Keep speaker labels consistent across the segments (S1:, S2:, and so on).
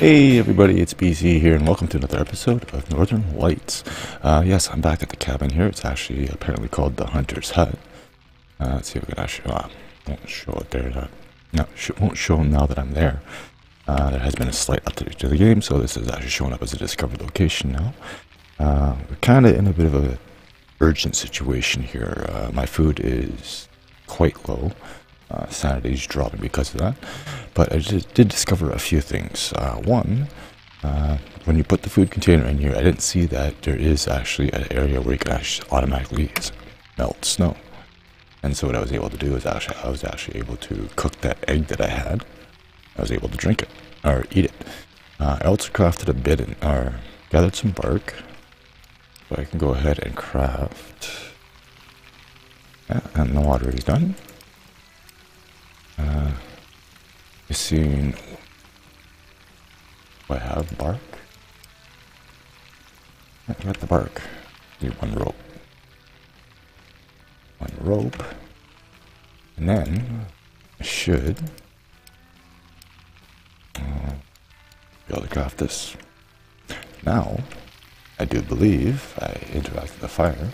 S1: Hey everybody, it's BC here, and welcome to another episode of Northern Lights. Uh, yes, I'm back at the cabin here. It's actually apparently called the Hunter's Hut. Uh, let's see if we can actually. Uh, won't show it there. Uh, no, sh won't show now that I'm there. Uh, there has been a slight update to the game, so this is actually showing up as a discovered location now. Uh, we're kind of in a bit of a urgent situation here. Uh, my food is quite low. Uh, is dropping because of that. But I just did discover a few things. Uh, one, uh, when you put the food container in here, I didn't see that there is actually an area where you can actually automatically melt snow. And so what I was able to do is actually I was actually able to cook that egg that I had. I was able to drink it or eat it. Uh, I also crafted a bit and or gathered some bark, so I can go ahead and craft. Yeah, and the water is done. You seen I have bark. I got the bark. Need one rope. One rope. And then I should uh, be able to craft this. Now, I do believe I interacted the fire.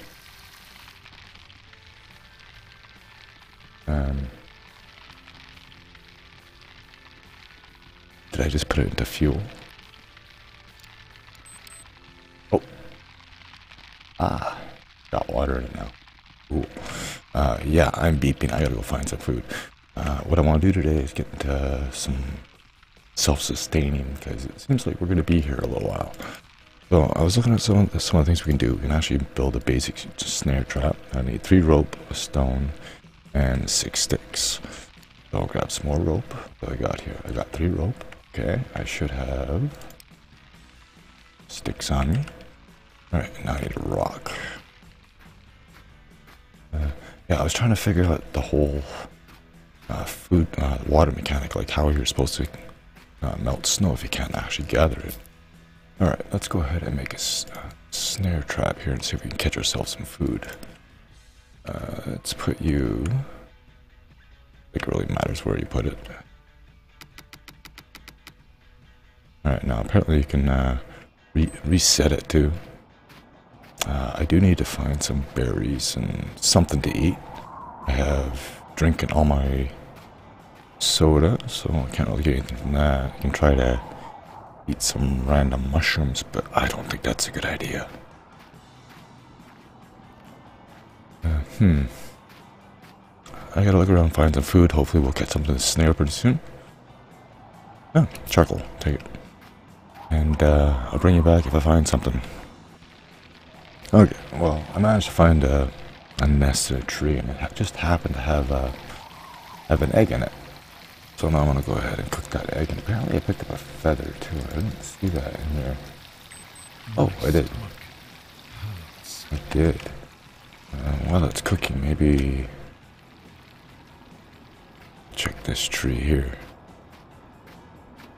S1: Um, Did I just put it into fuel? Oh. Ah. Got water in it now. Ooh. Uh, yeah, I'm beeping. I gotta go find some food. Uh, what I want to do today is get into some self-sustaining because it seems like we're going to be here a little while. So I was looking at some of, the, some of the things we can do. We can actually build a basic snare trap. I need three rope, a stone, and six sticks. So I'll grab some more rope. What I got here? I got three rope. Okay, I should have sticks on me. Alright, now I need a rock. Uh, yeah, I was trying to figure out the whole uh, food, uh, water mechanic, like how you're supposed to uh, melt snow if you can't actually gather it. Alright, let's go ahead and make a uh, snare trap here and see if we can catch ourselves some food. Uh, let's put you... I think it really matters where you put it. Alright, now apparently you can uh, re reset it too. Uh, I do need to find some berries and something to eat. I have drinking all my soda, so I can't really get anything from that. I can try to eat some random mushrooms, but I don't think that's a good idea. Uh, hmm. I gotta look around, and find some food. Hopefully we'll catch something to snare pretty soon. Oh, charcoal. Take it and uh, I'll bring you back if I find something. Okay, well, I managed to find a, a nest in a tree, and it just happened to have uh, have an egg in it. So now I'm gonna go ahead and cook that egg. And apparently, I picked up a feather too. I didn't see that in there. Oh, I did. I did. Uh, while it's cooking, maybe check this tree here.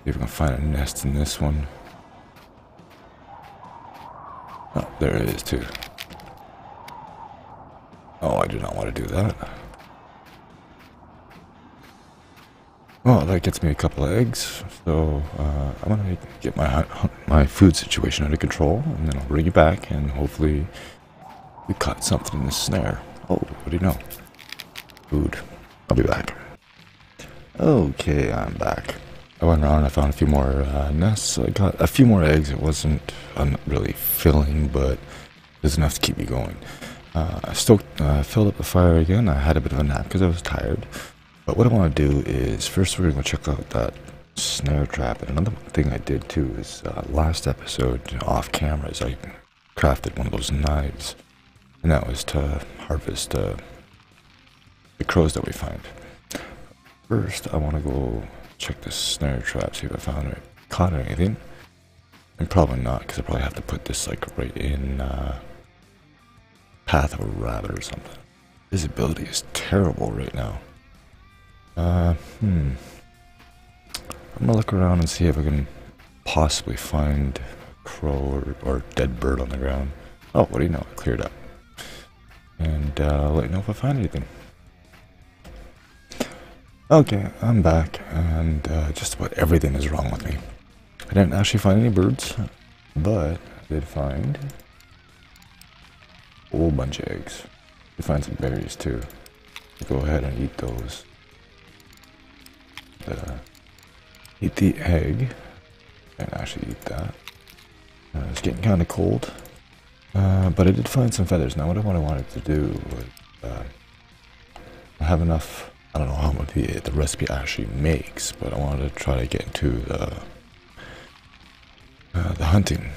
S1: See if we can find a nest in this one. Oh, there it is too. Oh, I do not want to do that. Well, that gets me a couple of eggs, so uh, I'm gonna get my my food situation under control, and then I'll bring you back, and hopefully we caught something in the snare. Oh, what do you know? Food. I'll be back. Okay, I'm back. I went around I found a few more uh, nests. I got a few more eggs. It wasn't really filling, but it was enough to keep me going. Uh, I stoked, uh, filled up the fire again. I had a bit of a nap because I was tired. But what I want to do is first we're going to check out that snare trap. And another thing I did too is uh, last episode off cameras I crafted one of those knives, and that was to harvest uh, the crows that we find. First, I want to go check this snare trap, see if I found it. Caught anything. And probably not, because I probably have to put this like right in uh, path of a rabbit or something. Visibility is terrible right now. Uh, hmm. I'm gonna look around and see if I can possibly find a crow or, or dead bird on the ground. Oh, what do you know? It cleared up. And uh, let you know if I find anything. Okay, I'm back, and uh, just about everything is wrong with me. I didn't actually find any birds, but I did find a whole bunch of eggs. You find some berries too. Go ahead and eat those. Uh, eat the egg and actually eat that. Uh, it's getting kind of cold, uh, but I did find some feathers. Now, what I wanted to do was uh, have enough. I don't know how much the, the recipe actually makes, but I wanted to try to get into the uh, the hunting.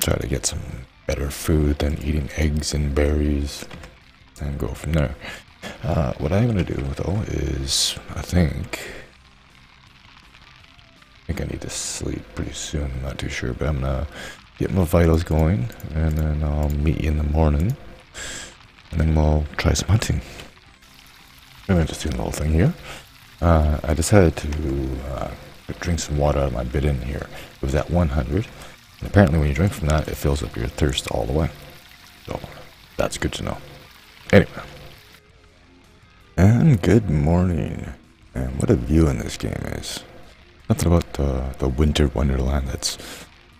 S1: Try to get some better food than eating eggs and berries, and go from there. Uh, what I'm gonna do though is, I think, I think I need to sleep pretty soon. I'm not too sure, but I'm gonna get my vitals going, and then I'll meet you in the morning, and then we'll try some hunting. Do the whole thing here. Uh, I decided to uh, drink some water out of my bidon here. It was at 100, and apparently when you drink from that, it fills up your thirst all the way. So that's good to know. Anyway. And good morning. And what a view in this game is. Nothing about the, the winter wonderland that's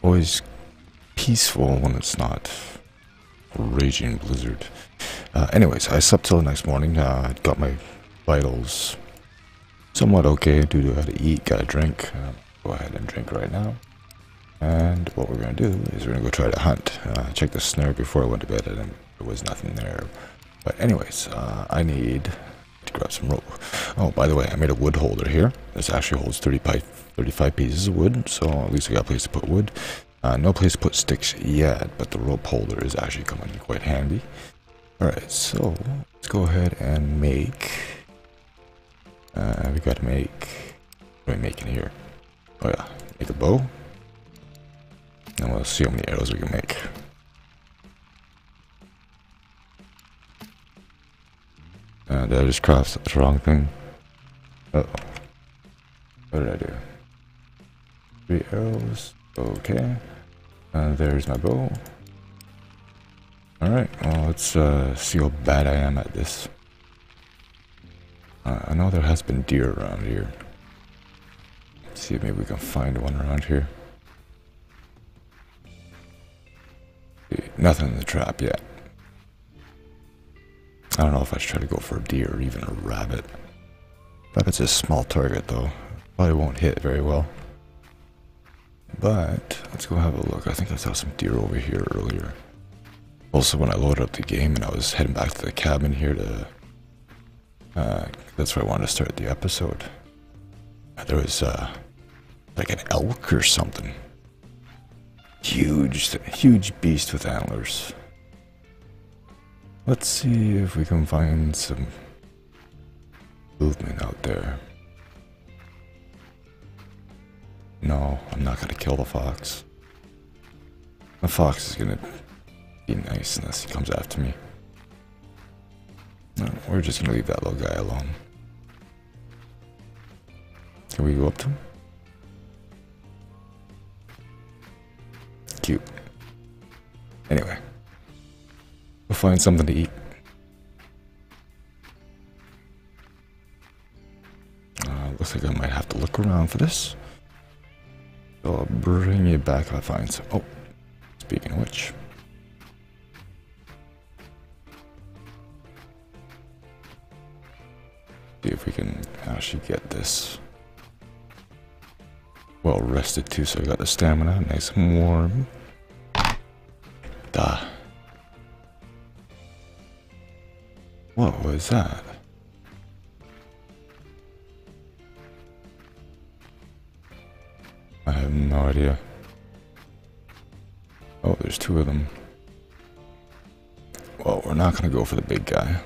S1: always peaceful when it's not a raging blizzard. Uh, anyways, I slept till the next morning. Uh, got my vitals somewhat okay due to how to eat, got a drink. Uh, go ahead and drink right now. And what we're going to do is we're going to go try to hunt. Uh, check the snare before I went to bed and there was nothing there. But anyways, uh, I need to grab some rope. Oh, by the way, I made a wood holder here. This actually holds 35, 35 pieces of wood, so at least I got a place to put wood. Uh, no place to put sticks yet, but the rope holder is actually coming quite handy. Alright, so let's go ahead and make... Uh, we gotta make... What are we making here? Oh yeah, make a bow. And we'll see how many arrows we can make. Uh, did I just cross the wrong thing? Uh oh. What did I do? Three arrows. Okay. Uh, there's my bow. Alright, well, let's uh, see how bad I am at this. Uh, I know there has been deer around here. Let's see if maybe we can find one around here. Nothing in the trap yet. I don't know if I should try to go for a deer or even a rabbit. Rabbit's a small target though. Probably won't hit very well. But let's go have a look. I think I saw some deer over here earlier. Also, when I loaded up the game and I was heading back to the cabin here to... Uh, that's where I wanted to start the episode. There was, uh, like an elk or something. Huge, huge beast with antlers. Let's see if we can find some movement out there. No, I'm not gonna kill the fox. The fox is gonna be nice unless he comes after me. No, we're just gonna leave that little guy alone. Can we go up to him? Cute. Anyway. We'll find something to eat. Uh, looks like I might have to look around for this. I'll bring you back if I find some. Oh, speaking of which. See if we can actually get this well rested too, so I got the stamina nice and warm. Duh. What was that? I have no idea. Oh, there's two of them. Well, we're not gonna go for the big guy.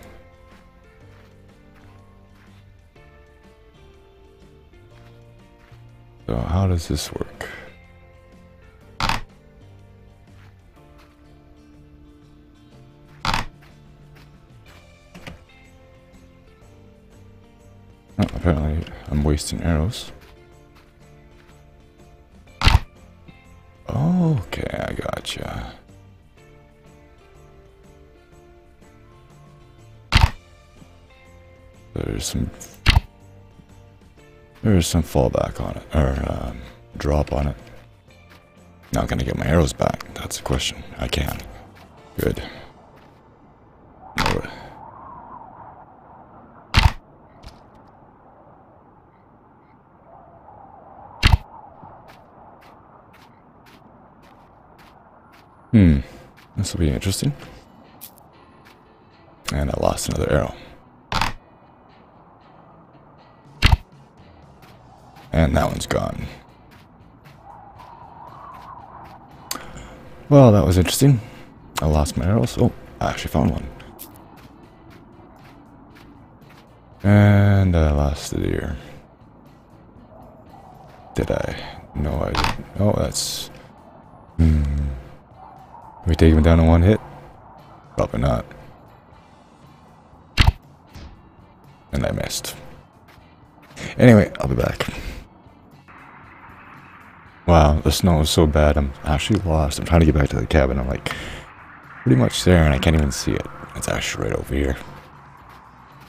S1: So how does this work? Oh, apparently I'm wasting arrows. Okay, I gotcha. There's some there's some fallback on it, or um, drop on it. Now can I get my arrows back? That's the question. I can. Good. Hmm. This will be interesting. And I lost another arrow. And that one's gone. Well, that was interesting. I lost my arrows. Oh, I actually found one. And I lost the deer. Did I? No, I didn't. Oh, that's... Hmm. We take him down in one hit? Probably not. And I missed. Anyway, I'll be back. Wow, the snow is so bad. I'm actually lost. I'm trying to get back to the cabin. I'm like pretty much there and I can't even see it. It's actually right over here.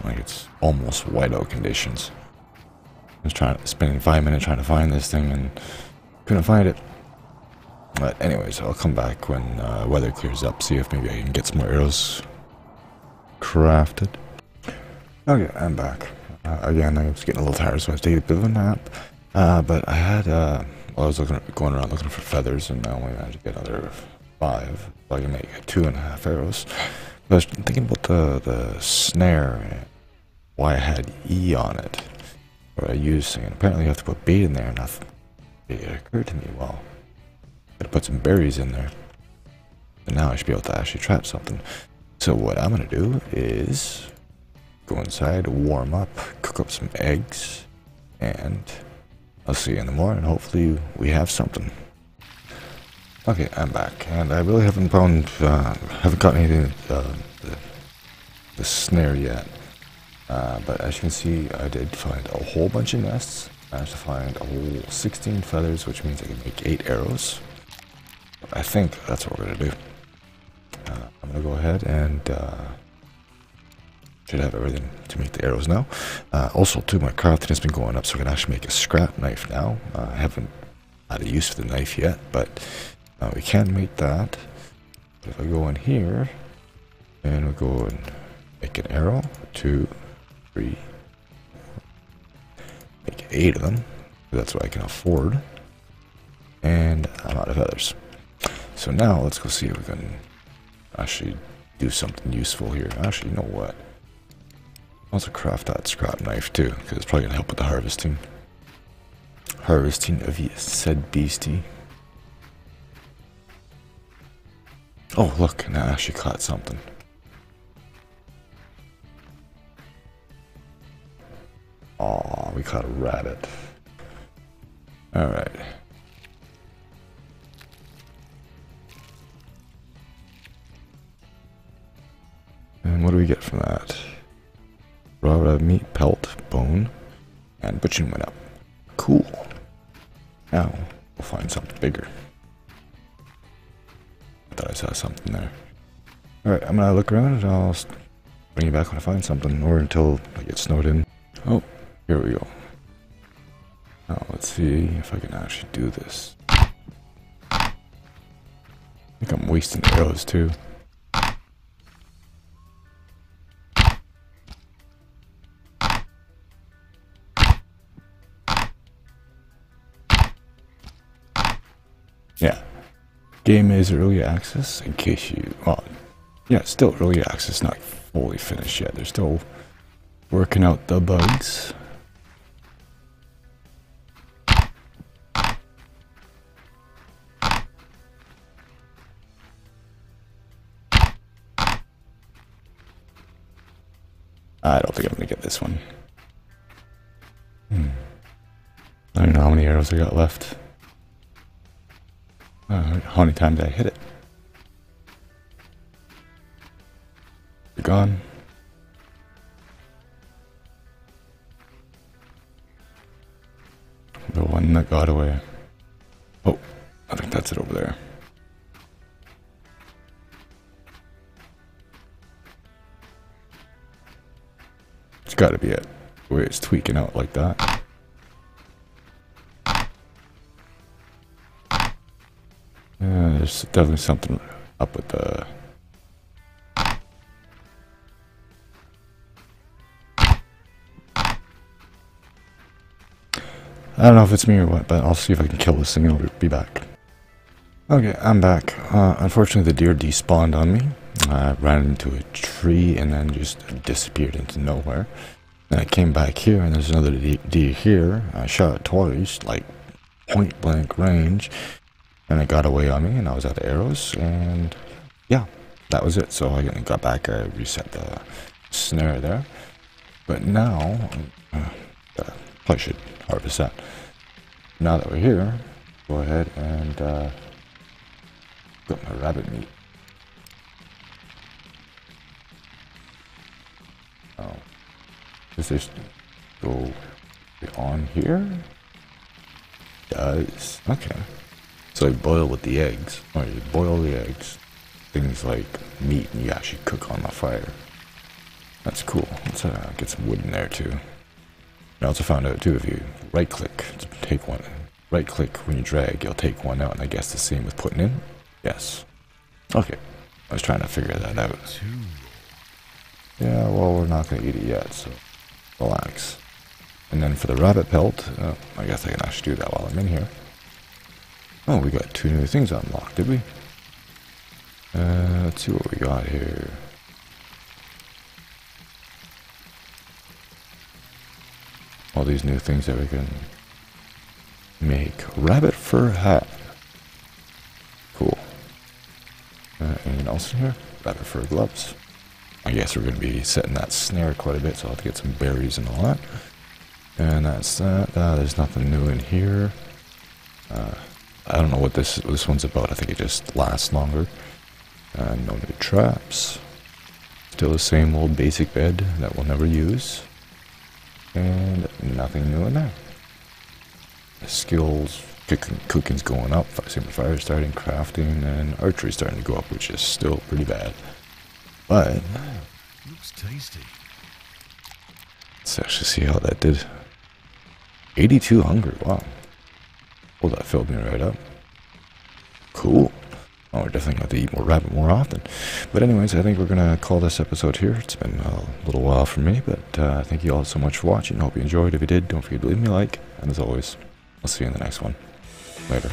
S1: Like it's almost whiteout conditions. I was trying spending five minutes trying to find this thing and couldn't find it. But anyways, I'll come back when uh, weather clears up, see if maybe I can get some more arrows crafted. Okay, I'm back. Uh, again, I was getting a little tired, so I taking a bit of a nap. Uh, but I had uh, well, I was looking going around looking for feathers, and I only managed to get another five. So I can make two and a half arrows. But I was thinking about the the snare why I had E on it, or I used, and apparently you have to put bait in there. And I it occurred to me, well, I gotta put some berries in there. And now I should be able to actually trap something. So what I'm gonna do is go inside, warm up, cook up some eggs, and I'll see you in the morning. Hopefully we have something. Okay, I'm back, and I really haven't found, uh, haven't got anything, uh, the, the snare yet. Uh, but as you can see, I did find a whole bunch of nests. I managed to find a whole 16 feathers, which means I can make 8 arrows. I think that's what we're going to do. Uh, I'm going to go ahead and uh, should have everything to make the arrows now. Uh, also, too, my crafting has been going up, so I can actually make a scrap knife now. Uh, I haven't had a use for the knife yet, but uh, we can make that. But if I go in here, and we go and make an arrow, two, three, make eight of them. That's what I can afford. And I'm out of feathers. So now let's go see if we can actually do something useful here. Actually, you know what? Also craft that scrap knife too, because it's probably going to help with the harvesting. Harvesting of said beastie. Oh, look, I actually caught something. Oh, we caught a rabbit. Alright. And what do we get from that? Meat, pelt, bone, and butchering went up. Cool. Now, we'll find something bigger. I thought I saw something there. Alright, I'm gonna look around and I'll bring you back when I find something, or until I get snowed in. Oh, here we go. Now, let's see if I can actually do this. I think I'm wasting arrows too. Yeah. Game is early access in case you, well, yeah, still early access, not fully finished yet. They're still working out the bugs. I don't think I'm gonna get this one. Hmm. I don't know how many arrows I got left. Uh, how many times I hit it? You're gone. The one that got away. Oh, I think that's it over there. It's gotta be it. Way it's tweaking out like that. There's definitely something up with the. I don't know if it's me or what, but I'll see if I can kill this thing and I'll be back. Okay, I'm back. Uh, unfortunately, the deer despawned on me. I ran into a tree and then just disappeared into nowhere. Then I came back here and there's another deer here. I shot it twice, like point blank range, and it got away on me and I was out of arrows and yeah, that was it. So I got back, I reset the snare there. But now, uh, I should harvest that. Now that we're here, go ahead and uh, got my rabbit meat. Oh, does this go on here? Does okay. So you boil with the eggs, or you boil the eggs. Things like meat, and you actually cook on the fire. That's cool. Let's uh, get some wood in there too. I also found out too if you right click to take one, right click when you drag, you'll take one out, and I guess the same with putting in. Yes. Okay. I was trying to figure that out. Yeah, well, we're not going to eat it yet, so relax. And then for the rabbit pelt, uh, I guess I can actually do that while I'm in here. Oh, we got two new things unlocked, did we? Uh, let's see what we got here. All these new things that we can make. Rabbit fur hat. Cool. Uh, anything else in here? Rabbit fur gloves. I guess we're going to be setting that snare quite a bit, so I'll have to get some berries and all that. And that's that. Uh, there's nothing new in here. Uh, I don't know what this this one's about. I think it just lasts longer. Uh, no new traps. Still the same old basic bed that we'll never use. And nothing new in there. Skills, cooking, cooking's going up, same fire starting, crafting, and archery starting to go up, which is still pretty bad. But
S2: looks tasty.
S1: Let's actually see how that did. 82 hunger, wow. Well, that filled me right up. Cool. Oh, we're definitely going to eat more rabbit more often. But anyways, I think we're going to call this episode here. It's been a little while for me, but uh, thank you all so much for watching. Hope you enjoyed. If you did, don't forget to leave me a like. And as always, I'll see you in the next one. Later.